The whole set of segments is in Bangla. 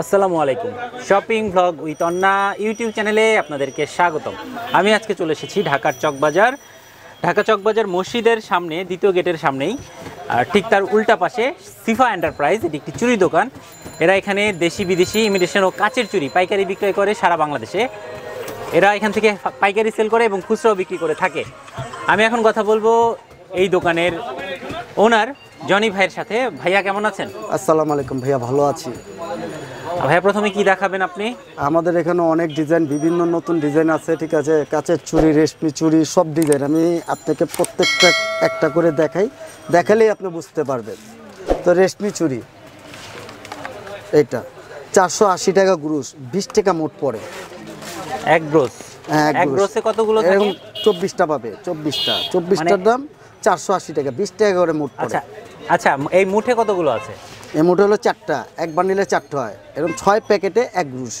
আসসালামু আলাইকুম। Shopping blog with Anna YouTube চ্যানেলে আপনাদেরকে স্বাগতম। আমি আজকে চলে এসেছি ঢাকার চকবাজার। ঢাকা চকবাজার মসজিদের সামনে, দ্বিতীয় গেটের সামনেই। আর ঠিক তার উল্টা পাশে সিফা এন্টারপ্রাইজ, এটি একটি চুরি দোকান। এরা এখানে দেশি বিদেশি ইমিটেশন ও কাচের চুরি পাইকারি বিক্রয় করে সারা বাংলাদেশে। এরা এখান থেকে পাইকারি সেল করে এবং খুচরাও বিক্রি করে থাকে। আমি এখন কথা বলব এই দোকানের ওনার জনি ভাইয়ের সাথে। ভাইয়া, কেমন আছেন? আসসালামু আলাইকুম, ভাইয়া ভালো আছি। ভাইয়া প্রথমে কি দেখাবেন আপনি? আমাদের এখানে অনেক ডিজাইন বিভিন্ন নতুন ডিজাইন আছে ঠিক আছে? কাচের চুড়ি রেশমি চুড়ি সব ডিজাইন। আমি আপনাকে প্রত্যেকটা একটা করে দেখাই। দেখালেই আপনি বুঝতে পারবেন। তো রেশমি চুড়ি এইটা। চারশো আশি টাকা গ্রুস বিশ টাকা মোট পড়ে। এক ব্রোস হ্যাঁ, এক কতগুলো এরকম চব্বিশটা পাবে চব্বিশটা। চব্বিশটার মানে- দাম চারশো আশি টাকা বিশ টাকা করে মোট পড়ে। আচ্ছা আচ্ছা এই মুঠে কতগুলো আছে? এই মোটে হলো চারটা এক বান্ডিলে চারটা হয়। এরকম ছয় প্যাকেটে এক গ্রুস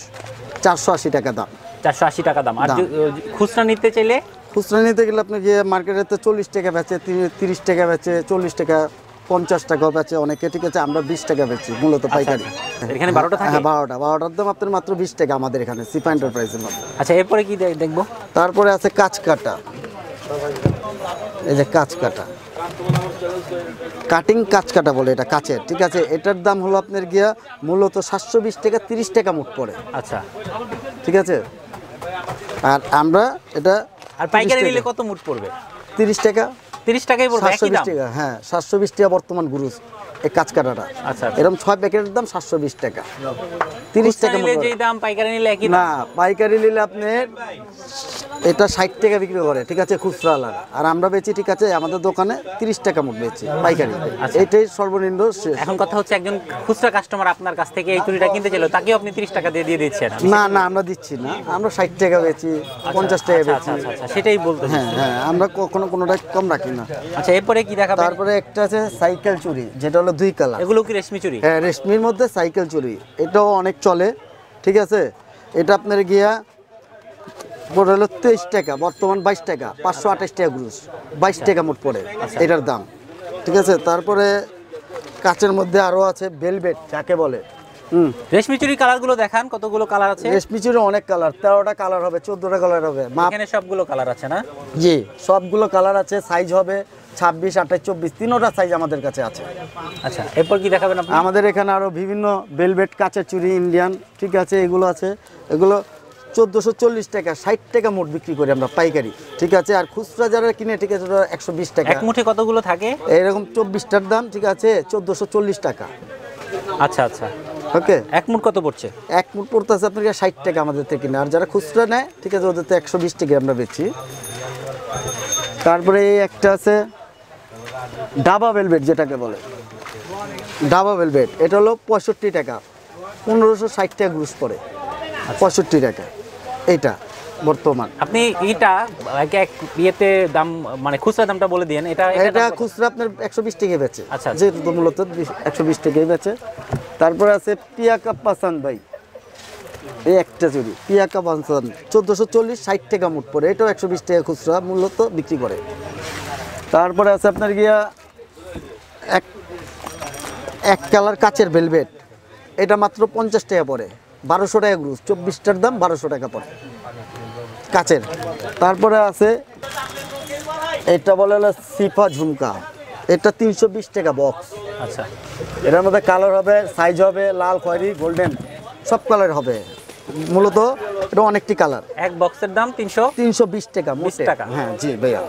চারশো আশি টাকা দাম। চারশো আশি টাকা দাম। আর। খুচরা নিতে চাইলে? খুচরা নিতে গেলে আপনি গিয়ে মার্কেটে তো চল্লিশ টাকা বেচে তিরিশ টাকা বেচে চল্লিশ টাকা পঞ্চাশ টাকাও বেচে অনেকে ঠিক আছে আমরা বিশ টাকা বেচি মূলত পাইকারি। আচ্ছা। এখানে বারোটা হ্যাঁ বারোটা। বারোটার দাম আপনার মাত্র বিশ টাকা আমাদের এখানে সিপা এন্টারপ্রাইজের মধ্যে। আচ্ছা এরপরে কি দেখব? তারপরে আছে কাঁচ কাটা এই যে কাঁচ কাটা কাটিং কাঁচ কাটা বলে এটা কাচের। ঠিক আছে এটার দাম হলো আপনার গিয়া মূলত সাতশো বিশ টাকা তিরিশ টাকা মুঠ পড়ে। আচ্ছা। ঠিক আছে? আর আমরা এটা আর পাইকারি নিলে কত মুঠ পড়বে? তিরিশ টাকা। তিরিশ টাকাই পড়বে সাতশো বিশ টাকা হ্যাঁ সাতশো বিশ টাকা বর্তমান গুরুজ এই কাঁচ কাটাটা আচ্ছা, আচ্ছা। এরকম ছয় প্যাকেটের দাম সাতশো বিশ টাকা। তিরিশ টাকা নিলে যেই দাম পাইকারি নিলে একই না পাইকারি নিলে আপনি এটা ষাট টাকা বিক্রি করে ঠিক আছে খুচরা আলাদা আর আমরা বেচি ঠিক আছে আমাদের দোকানে তিরিশ টাকা মোট বেচি পাইকারি। এটাই সর্বনিম্ন এখন কথা হচ্ছে একজন খুচরা কাস্টমার আপনার কাছ থেকে এই চুরিটা কিনতে চাইলো তাকেও আপনি তিরিশ টাকা দিয়ে দিয়ে দিচ্ছেন। না না আমরা দিচ্ছি না। আমরা ষাট টাকা বেচি পঞ্চাশ টাকা আচ্ছা, বেচি। আচ্ছা আচ্ছা সেটাই বলতে হ্যাঁ হ্যাঁ আমরা কখনো কোনোটা কম রাখি না। আচ্ছা এরপরে কি দেখাবেন? তারপরে একটা আছে সাইকেল চুরি যেটা হলো দুই কালার। এগুলো কি রেশমি চুরি? হ্যাঁ রেশমির মধ্যে সাইকেল চুরি। এটাও অনেক চলে ঠিক আছে? এটা আপনার গিয়া পড়ে হলো তেইশ টাকা বর্তমান বাইশ টাকা পাঁচশো আঠাশ টাকা গ্রুস বাইশ টাকা মোট পড়ে এটার দাম। ঠিক আছে? তারপরে কাচের মধ্যে আরও আছে বেলবেট যাকে বলে। হুম। রেশমি চুরি কালারগুলো দেখান কতগুলো কালার আছে? রেশমি চুরি অনেক কালার তেরোটা কালার হবে চোদ্দোটা কালার হবে। মাপ এখানে সবগুলো কালার আছে না? জি সবগুলো কালার আছে সাইজ হবে ছাব্বিশ আঠাশ চব্বিশ তিনোটা সাইজ আমাদের কাছে আছে। আচ্ছা এরপর কি দেখাবেন আমাদের এখানে আরও বিভিন্ন বেলভেট কাঁচের চুরি ইন্ডিয়ান ঠিক আছে এগুলো আছে। এগুলো চোদ্দোশো চল্লিশ টাকা ষাট টাকা মোট বিক্রি করি আমরা পাইকারি। ঠিক আছে? আর খুচরা যারা কিনে ঠিক আছে একশো বিশ টাকা। এক মুঠে কতগুলো থাকে? এরকম চব্বিশটার দাম ঠিক আছে চোদ্দোশো চল্লিশ টাকা। আচ্ছা আচ্ছা। ওকে? এক মুঠ কত পড়ছে? এক মুঠ পড়তেছে আপনার ষাট টাকা আমাদের থেকে কিনে আর যারা খুচরা নেয় ঠিক আছে ওদের তো একশো বিশ টাকা আমরা বেচি। তারপরে এই একটা আছে ডাবা ভেলভেট যেটাকে বলে। ডাবা ভেলভেট এটা হলো পঁয়ষট্টি টাকা। পনেরোশো ষাট টাকা গ্রুস পড়ে। পঁয়ষট্টি টাকা। এইটা বর্তমান। আপনি এটা এক এক ইয়েতে দাম মানে খুচরা দামটা বলে দিন এটা এটা খুচরা আপনার একশো বিশ টাকায় বেচে। আচ্ছা, আচ্ছা। যেহেতু তো মূলত একশো বিশ টাকায় বেচে। তারপর আছে পিয়াকা পাসান ভাই। এই একটা চুরি পিয়াকা পাসান। চোদ্দোশো চল্লিশ ষাট টাকা মুঠ পড়ে। এটাও একশো বিশ টাকা খুচরা মূলত বিক্রি করে। তারপরে আছে আপনার গিয়া এক এক কালার কাচের ভেলভেট। এটা মাত্র পঞ্চাশ টাকা পড়ে। বারোশো টাকা গ্রুস চব্বিশটার দাম বারোশো টাকা পড়ে। কাচের। তারপরে আছে এটা বলে হলো সিফা ঝুমকা। এটা তিনশো বিশ টাকা বক্স। আচ্ছা। এটার মধ্যে কালার হবে সাইজ হবে লাল খয়েরি গোল্ডেন সব কালার হবে। মূলত এটা অনেকটি কালার। এক বক্সের দাম তিনশো তিনশো বিশ টাকা। টাকা। হ্যাঁ জি ভাইয়া।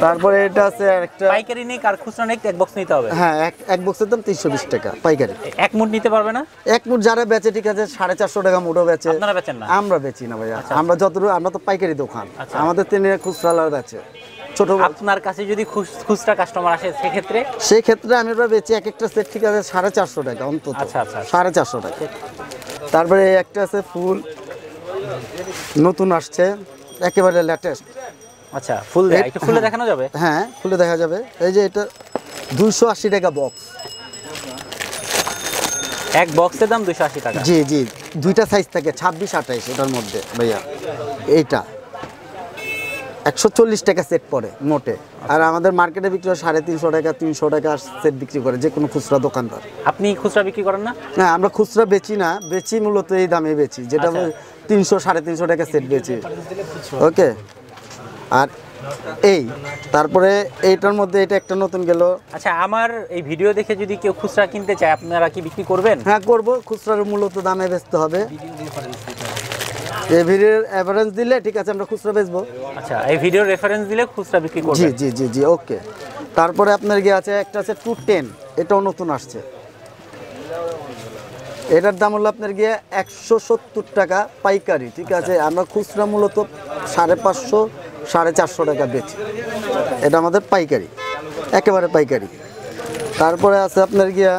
তারপরে এটা আছে একটা পাইকারি নেই কার খুচরা নেই এক বক্স নিতে হবে। হ্যাঁ এক এক বক্সের দাম তিনশো বিশ টাকা পাইকারি। এক মুট নিতে পারবে না? এক মুট যারা বেচে ঠিক আছে সাড়ে চারশো টাকা মুঠো বেচে। আপনারা বেচেন না? আমরা বেচি না ভাইয়া। আমরা যতটুকু আমরা তো পাইকারি দোকান। আচ্ছা। আমাদের তিনি খুচরা বেচে। ছোট আপনার কাছে যদি খুচ- খুচরা কাস্টমার আসে সেক্ষেত্রে? সেই ক্ষেত্রে আমি ওরা বেচি এক একটা সেট ঠিক আছে সাড়ে চারশো টাকা অন্তত। আচ্ছা, আচ্ছা, আচ্ছা। সাড়ে চারশো টাকা। তারপরে একটা আছে ফুল। নতুন আসছে একেবারে লেটেস্ট আচ্ছা ফুল একটু ফুলে দেখানো যাবে? হ্যাঁ খুলে দেখা যাবে। এই যে এটা আশি টাকা বক্স এক বক্সের দাম আশি টাকা। জি জি দুইটা সাইজ থাকে ছাব্বিশ আঠাইশ এটার মধ্যে ভাইয়া। এইটা। একশো চল্লিশ টাকা সেট পড়ে মোটে। আর আমাদের মার্কেটে বিক্রি হয় সাড়ে তিনশো টাকা তিনশো টাকা সেট বিক্রি করে যে কোনো খুচরা দোকানদার। আপনি খুচরা বিক্রি করেন না? না আমরা খুচরা বেচি না বেচি মূলত এই দামে বেচি যেটা আচ্ছা। তিনশো সাড়ে তিনশো টাকা সেট বেচি। ওকে আর এই তারপরে এইটার মধ্যে এটা একটা নতুন গেল। আচ্ছা আমার এই ভিডিও দেখে যদি কেউ খুচরা কিনতে চায় আপনারা কি বিক্রি করবেন? হ্যাঁ করব। খুচরার মূলত দামে বেচতে হবে। এই ভিডিওর অ্যাভারেজ দিলে ঠিক আছে আমরা খুচরা বেচবো। আচ্ছা এই ভিডিওর রেফারেন্স দিলে খুচরা বিক্রি জি করবেন? জি জি জি ওকে। তারপরে আপনার গিয়ে আছে একটা আছে টু টেন এটাও নতুন আসছে। এটার দাম হলো আপনার গিয়ে একশো সত্তর টাকা পাইকারি ঠিক আছে? আমরা খুচরা মূলত সাড়ে পাঁচশো সাড়ে চারশো টাকা বেচি। এটা আমাদের পাইকারি একেবারে পাইকারি। তারপরে আছে আপনার গিয়া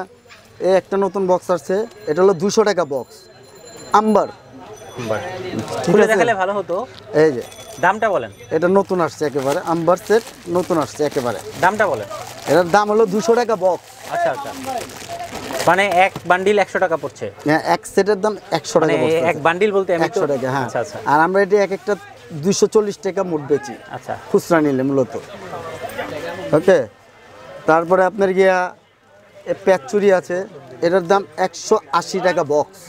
এই একটা নতুন বক্স আসছে এটা হলো দুশো টাকা বক্স আম্বার। খুলে। দেখালে ভালো হতো। এই যে। দামটা বলেন। এটা নতুন আসছে একেবারে আম্বার সেট নতুন আসছে একেবারে। দামটা বলেন। এটার দাম হলো দুশো টাকা বক্স আচ্ছা আচ্ছা। মানে এক বান্ডিল একশো টাকা পড়ছে। হ্যাঁ, এক সেটের দাম একশো মানে টাকা এক বান্ডিল বলতে একশো টাকা হ্যাঁ। আচ্ছা আচ্ছা। আর আমরা এটি এক একটা দুশো চল্লিশ টাকা মোট বেচি। আচ্ছা। খুচরা নিলে মূলত। ওকে? তারপরে আপনার গিয়া প্যাচুরি আছে। এটার দাম একশো আশি টাকা বক্স।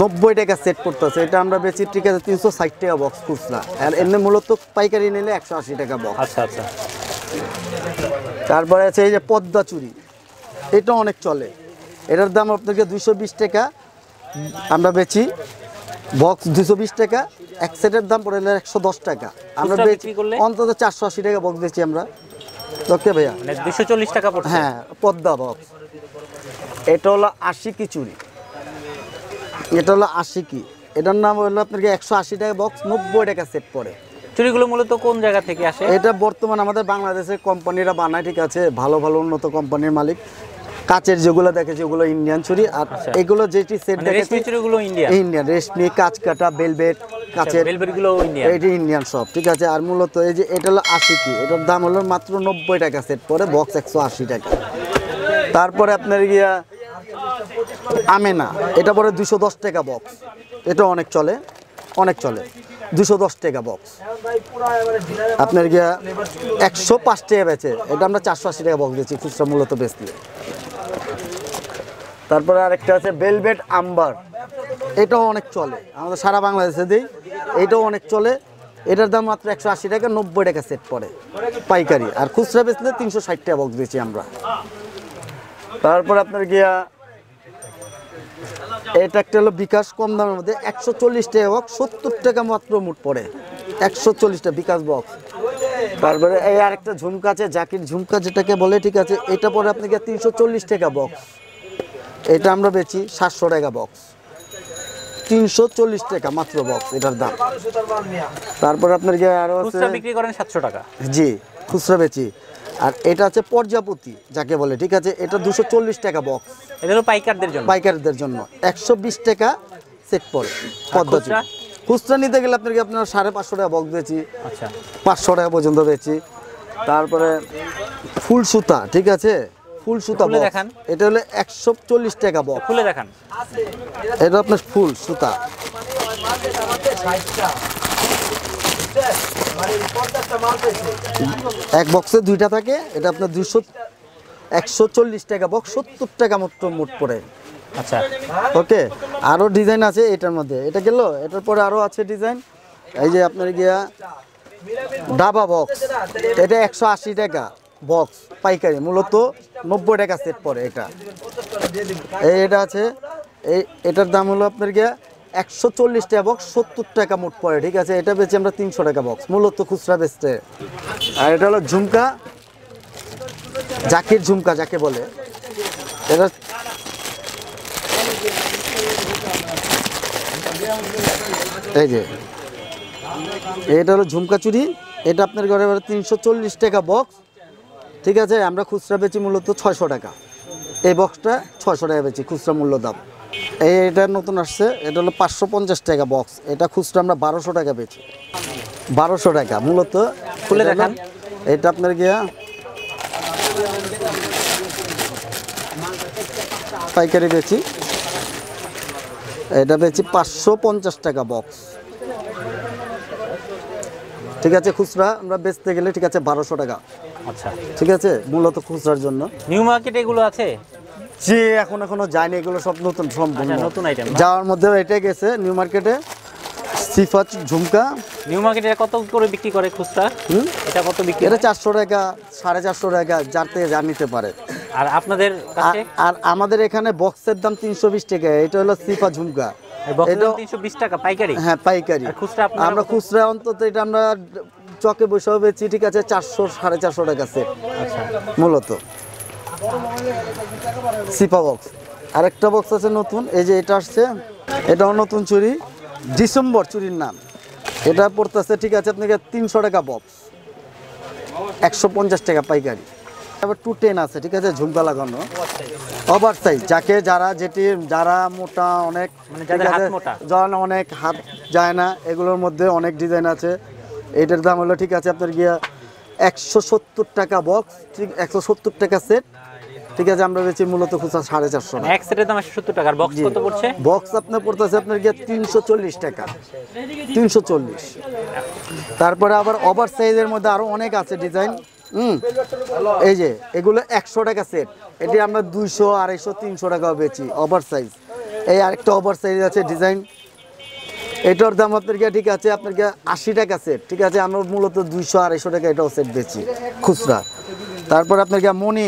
নব্বই টাকা সেট করতেছে। এটা আমরা বেচি ঠিক আছে তিনশো ষাট টাকা বক্স খুচরা। আর এমনি মূলত পাইকারি নিলে একশো আশি টাকা বক্স। আচ্ছা আচ্ছা। তারপরে আছে এই যে পদ্মা চুরি। এটা অনেক চলে। এটার দাম আপনাকে দুশো বিশ টাকা। আমরা বেচি বক্স দুশো বিশ টাকা। এক সেটের দাম পড়ে একশো দশ টাকা। আমরা? অন্তত চারশো আশি টাকা বক্স বেচি আমরা। ওকে ভাইয়া? মানে দুশো চল্লিশ টাকা হ্যাঁ পদ্মা বক্স এটা হলো আশি কি চুরি এটা হলো আশি কি? এটার নাম হলো আপনাকে একশো আশি টাকা বক্স নব্বই টাকা সেট পড়ে। চুরিগুলো মূলত কোন জায়গা থেকে আসে? এটা বর্তমান আমাদের বাংলাদেশের কোম্পানিরা বানায় ঠিক আছে? ভালো ভালো উন্নত কোম্পানির মালিক। কাচের যেগুলো দেখে যেগুলো ইন্ডিয়ান চুরি আর আচ্ছা। এগুলো যেটি সেট মানে দেখেছি চুরিগুলো ইন্ডিয়া ইন্ডিয়ান রেশমি কাঁচ কাটা বেলভেট বেলবেরিগুলো এটি ইন্ডিয়ান সব ঠিক আছে? আর মূলত এই যে এটা হলো আশি কি এটার দাম হলো মাত্র নব্বই টাকা সেট পরে বক্স একশো আশি টাকা। তারপরে আপনার গিয়া আমেনা এটা পরে দুশো দশ টাকা বক্স এটা অনেক চলে অনেক চলে। দুশো দশ টাকা বক্স আপনার গিয়া একশো পাঁচ টাকা বেচে এটা আমরা চারশো আশি টাকা বক্স দিচ্ছি খুচরা মূলত বেচলে। তারপরে আরেকটা আছে বেলভেট আম্বার এটাও অনেক চলে। আমাদের সারা বাংলাদেশে দিই, এটাও অনেক চলে। এটার দাম মাত্র একশো আশি টাকা, নব্বই টাকা সেট পড়ে পাইকারি। আর খুচরা বেচলে তিনশো ষাট টাকা বক্স দিয়েছি আমরা। তারপর আপনার গিয়া, এটা একটা হলো বিকাশ কম দামের মধ্যে একশো চল্লিশ টাকা বক্স সত্তর টাকা মাত্র মুট পড়ে। একশো চল্লিশটা বিকাশ বক্স তারপরে এই আরেকটা ঝুমকা আছে, জাকির ঝুমকা যেটাকে বলে, ঠিক আছে, এটা পরে আপনাকে তিনশো চল্লিশ টাকা বক্স এটা আমরা বেচি সাতশো টাকা বক্স তিনশো চল্লিশ টাকা মাত্র বক্স এটার দাম। তারপর আপনার আরও খুচরা বিক্রি করেন সাতশো টাকা। জি খুচরা বেচি। আর এটা আছে পর্যাপতি যাকে বলে ঠিক আছে? এটা দুশো চল্লিশ টাকা বক্স এটা হলো পাইকারদের জন্য। পাইকারদের জন্য। একশো বিশ টাকা সেট পড়ে পদ্ধতি। খুচরা? খুচরা নিতে গেলে আপনাকে আপনার সাড়ে পাঁচশো টাকা বক্স বেচি আচ্ছা। পাঁচশো টাকা পর্যন্ত বেচি। তারপরে ফুল সুতা ঠিক আছে? ফুল সুতা খুলে। দেখান। এটা হলো একশো চল্লিশ টাকা বক্স খুলে দেখান। এটা আপনার ফুল সুতা। এক বক্সে দুইটা থাকে। এটা আপনার দুশো একশো চল্লিশ টাকা বক্স সত্তর টাকা মতো মোট পড়ে। আচ্ছা। ওকে আরও ডিজাইন আছে এটার মধ্যে। এটা গেল এটার পরে আরও আছে ডিজাইন এই যে আপনার গিয়া ডাবা বক্স এটা একশো আশি টাকা বক্স পাইকারি মূলত নব্বই টাকা সেট পড়ে এটা। এই এটা আছে, এই এটার দাম হলো আপনার গিয়া একশো চল্লিশ টাকা বক্স সত্তর টাকা মোট পড়ে, ঠিক আছে? এটা বেচে আমরা তিনশো টাকা বক্স মূলত খুচরা বেচতে। আর এটা হলো ঝুমকা, জাকির ঝুমকা যাকে বলে। এটা এই যে, এটা হলো ঝুমকা চুরি, এটা আপনার ঘরে তিনশো চল্লিশ টাকা বক্স ঠিক আছে আমরা খুচরা বেচি মূলত ছয়শো টাকা। এই বক্সটা ছয়শো টাকা বেচি খুচরা মূল্য দাম। এই এটা নতুন আসছে এটা হলো পাঁচশো পঞ্চাশ টাকা বক্স এটা খুচরা আমরা বারোশো টাকা বেচি। বারোশো টাকা মূলত খুলে দেখান। এটা আপনার গিয়া পাইকারি বেচি। এটা বেচি পাঁচশো পঞ্চাশ টাকা বক্স ঠিক আছে খুচরা আমরা বেচতে গেলে ঠিক আছে বারোশো টাকা। আচ্ছা। ঠিক আছে? মূলত খুচরার জন্য। নিউ মার্কেট এগুলো আছে? যে এখন এখনও যায়নি এগুলো সব নতুন সম্পূর্ণ। আচ্ছা, নতুন না? যাওয়ার মধ্যে এটাই গেছে নিউ মার্কেটে সিফাত ঝুমকা। নিউ মার্কেটে কত করে বিক্রি করে খুচরা? এটা কত বিক্রি এটা চারশো টাকা সাড়ে চারশো টাকা যার থেকে যা নিতে পারে। আর আপনাদের কাছে? আর আমাদের এখানে বক্সের দাম তিনশো বিশ টাকা এটা হলো সিফা ঝুমকা। এটা তিনশো বিশ টাকা পাইকারি? হ্যাঁ পাইকারি। খুচরা আমরা খুচরা অন্তত এটা আমরা চকে বসেও বেচি ঠিক আছে চারশো সাড়ে চারশো টাকা সেট আচ্ছা। মূলত। সিপা বক্স আরেকটা বক্স আছে নতুন এই যে এটা আসছে এটাও নতুন চুরি। ডিসেম্বর চুরির নাম। এটা পড়তেছে ঠিক আছে আপনাকে তিনশো টাকা বক্স একশো পঞ্চাশ টাকা পাইকারি। আবার টু টেন আছে ঠিক আছে ঝুমকা লাগানো। ওভার সাইজ যাকে যারা যেটি যারা মোটা অনেক মানে অনেক হাত যায় না এগুলোর মধ্যে অনেক ডিজাইন আছে। এটার দাম হলো ঠিক আছে আপনার গিয়া একশো সত্তর টাকা বক্স ঠিক একশো সত্তর টাকা সেট ঠিক আছে আমরা বেশি মূলত খুচরা সাড়ে চারশো এক সেটের দাম একশো সত্তর টাকার বক্স কত পড়ছে? বক্স আপনার পড়তেছে আপনার গিয়ে তিনশো চল্লিশ টাকা। তিনশো চল্লিশ। তারপরে আবার ওভার সাইজের মধ্যে আরও অনেক আছে ডিজাইন হুম এই যে এগুলো একশো টাকা সেট এটি আমরা দুইশো আড়াইশো তিনশো টাকাও বেচি ওভার সাইজ এই আরেকটা ওভার সাইজ আছে ডিজাইন এটার দাম আপনার ঠিক আছে আপনার আশি টাকা সেট ঠিক আছে? আমরা মূলত দুইশো আড়াইশো টাকা এটাও সেট বেচি খুচরা। তারপর আপনার মনি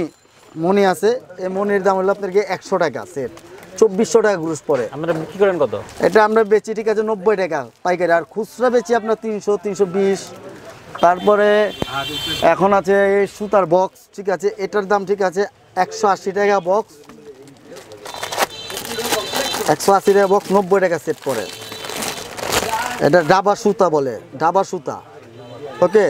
মনি আছে এই মনির দাম হলো আপনার একশো টাকা সেট চব্বিশশো টাকা গ্রুস পরে আমরা বিক্রি করেন কত? এটা আমরা বেচি ঠিক আছে নব্বই টাকা পাইকারি। আর খুচরা বেচি আপনার তিনশো তিনশো বিশ। তারপরে এখন আছে এই সুতার বক্স ঠিক আছে? এটার দাম ঠিক আছে একশো আশি টাকা বক্স একশো আশি টাকা বক্স নব্বই টাকা সেট পড়ে। এটা ডাবা সুতা বলে ডাবা সুতা। ওকে?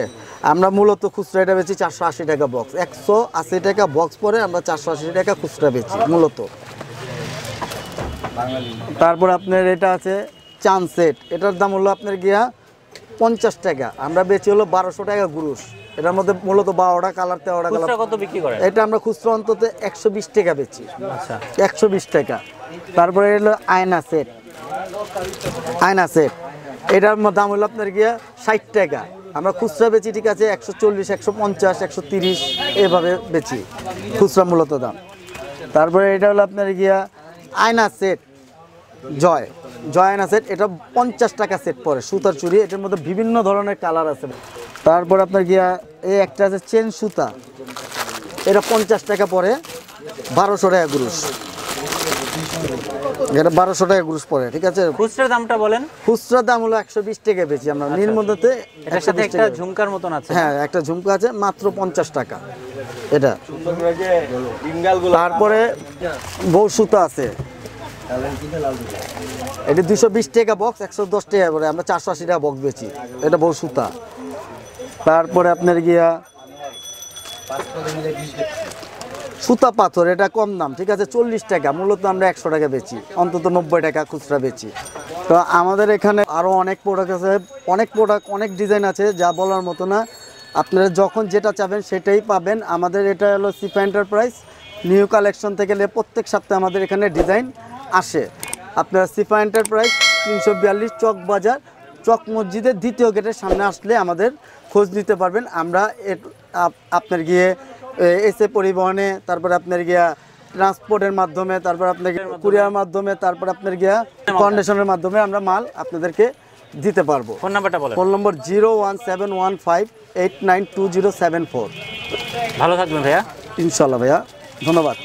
আমরা মূলত খুচরা এটা বেচি চারশো আশি টাকা বক্স একশো আশি টাকা বক্স পরে আমরা চারশো আশি টাকা খুচরা বেচি মূলত। তারপর আপনার এটা আছে চান সেট। এটার দাম হলো আপনার গিয়া পঞ্চাশ টাকা। আমরা বেচি হলো বারোশো টাকা গুরুষ এটার মধ্যে মূলত বারোটা কালার তেরোটা কালার। কত বিক্রি করেন? এটা আমরা খুচরা অন্তত একশো বিশ টাকা বেচি। আচ্ছা। একশো বিশ টাকা। তারপরে হলো আয়না সেট। আয়না সেট। এটার দাম হলো আপনার গিয়া ষাট টাকা। আমরা খুচরা বেচি, ঠিক আছে, একশো চল্লিশ, একশো পঞ্চাশ, একশো তিরিশ, এভাবে বেচি, খুচরা মূলত দাম। তারপরে এটা হলো আপনার গিয়া আয়না সেট, জয়। জয় আয়না সেট, এটা পঞ্চাশ টাকা সেট পড়ে সুতার চুরি এটার মধ্যে বিভিন্ন ধরনের কালার আছে। তারপর আপনার গিয়া এই একটা আছে চেন সুতা, এটা পঞ্চাশ টাকা পরে, বারোশো টাকা গ্রুস এটা বারোশো টাকা গ্রুস পড়ে ঠিক আছে? খুচরা দামটা বলেন। খুচরা দাম হলো একশো বিশ টাকা বেশি আমরা। নির্মধ্যে এটার সাথে একটা ঝুমকার মতন আছে। হ্যাঁ একটা ঝুমকা আছে মাত্র পঞ্চাশ টাকা। এটা। তারপরে বউ সুতা আছে। এটা দুশো বিশ টাকা বক্স একশো দশ টাকা করে। আমরা চারশো আশি টাকা বক্স বেচি। এটা বউ সুতা। তারপরে আপনার গিয়া সুতা পাথর, এটা কম দাম, ঠিক আছে? চল্লিশ টাকা, মূলত আমরা একশো টাকা বেচি, অন্তত নব্বই টাকা খুচরা বেচি। তো আমাদের এখানে আরও অনেক প্রোডাক্ট আছে, অনেক প্রোডাক্ট অনেক ডিজাইন আছে, যা বলার মতো না। আপনারা যখন যেটা চাবেন সেটাই পাবেন। আমাদের এটা হলো সিপা এন্টারপ্রাইজ নিউ কালেকশন থেকে প্রত্যেক সপ্তাহে আমাদের এখানে ডিজাইন আসে। আপনারা সিপা এন্টারপ্রাইজ তিনশো বিয়াল্লিশ চক বাজার, চক মসজিদের দ্বিতীয় গেটের সামনে আসলে আমাদের খোঁজ নিতে পারবেন। আমরা আপনার গিয়ে এসে পরিবহনে তারপর আপনার গিয়া ট্রান্সপোর্টের মাধ্যমে তারপর আপনার কুরিয়ার মাধ্যমে তারপর আপনার গিয়া কন্ডিশনের মাধ্যমে আমরা মাল আপনাদেরকে দিতে পারব। ফোন নাম্বারটা বলো phone number zero one seven one five eight nine two zero seven four. ভালো থাকবেন ভাইয়া। ইনশাল্লাহ ভাইয়া ধন্যবাদ।